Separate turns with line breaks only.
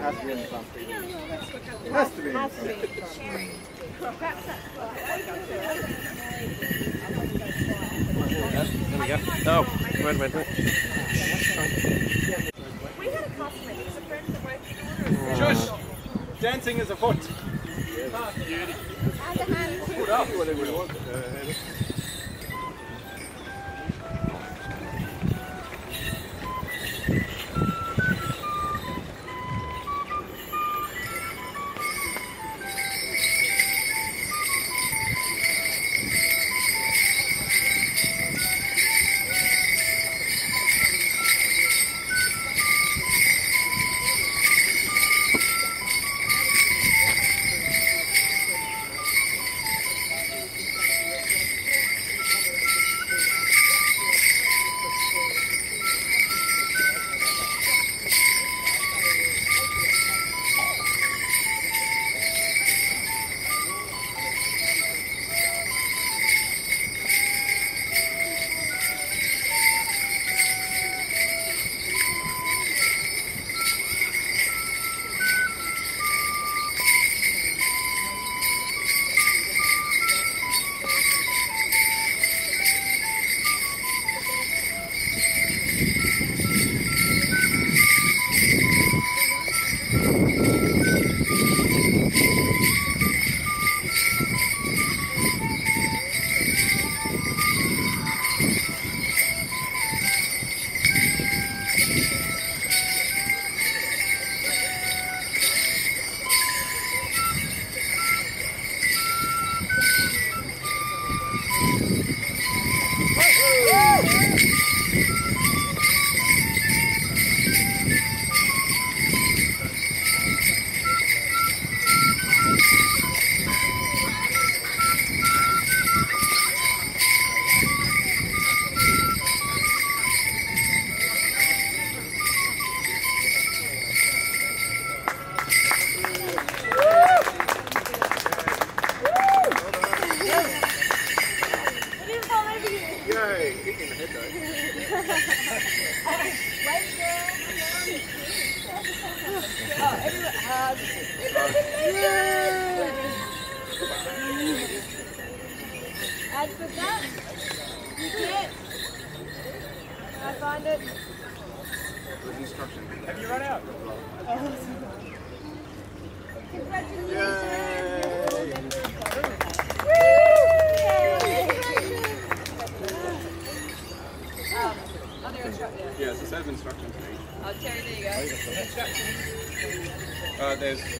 has to be the. It has to be the
the.
There we go. Oh, wait a minute.
We had a customer, he was a friend that worked in order.
Shush! Dancing is afoot.
Hand.
Put up whatever you want.
Oh, everyone. It doesn't make it. Add for that. Yeah. Can I find it.
Have you run out?
Um, instructor.
Yeah, it's a set of instructions for each.
Oh, Terry, there you go. Instructions.
Uh, there's